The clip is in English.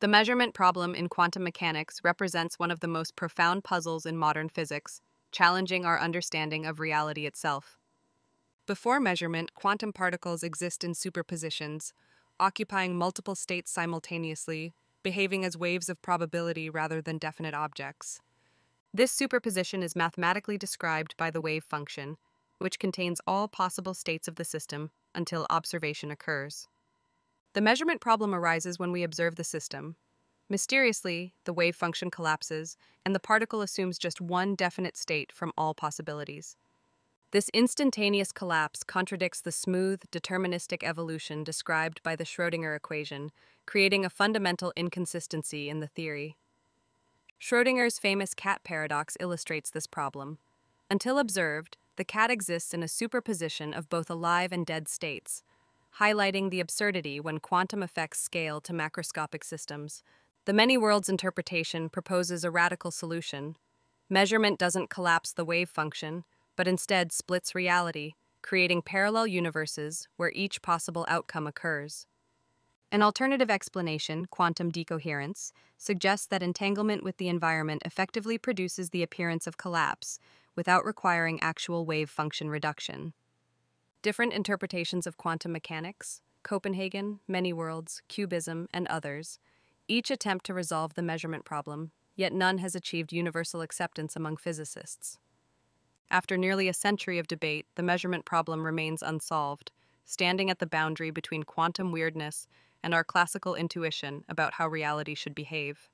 The measurement problem in quantum mechanics represents one of the most profound puzzles in modern physics, challenging our understanding of reality itself. Before measurement, quantum particles exist in superpositions, occupying multiple states simultaneously, behaving as waves of probability rather than definite objects. This superposition is mathematically described by the wave function, which contains all possible states of the system until observation occurs. The measurement problem arises when we observe the system. Mysteriously, the wave function collapses, and the particle assumes just one definite state from all possibilities. This instantaneous collapse contradicts the smooth, deterministic evolution described by the Schrödinger equation, creating a fundamental inconsistency in the theory. Schrödinger's famous cat paradox illustrates this problem. Until observed, the cat exists in a superposition of both alive and dead states, highlighting the absurdity when quantum effects scale to macroscopic systems. The many worlds interpretation proposes a radical solution. Measurement doesn't collapse the wave function, but instead splits reality, creating parallel universes where each possible outcome occurs. An alternative explanation, quantum decoherence, suggests that entanglement with the environment effectively produces the appearance of collapse without requiring actual wave function reduction. Different interpretations of quantum mechanics, Copenhagen, many worlds, QBism, and others, each attempt to resolve the measurement problem, yet none has achieved universal acceptance among physicists. After nearly a century of debate, the measurement problem remains unsolved, standing at the boundary between quantum weirdness and our classical intuition about how reality should behave.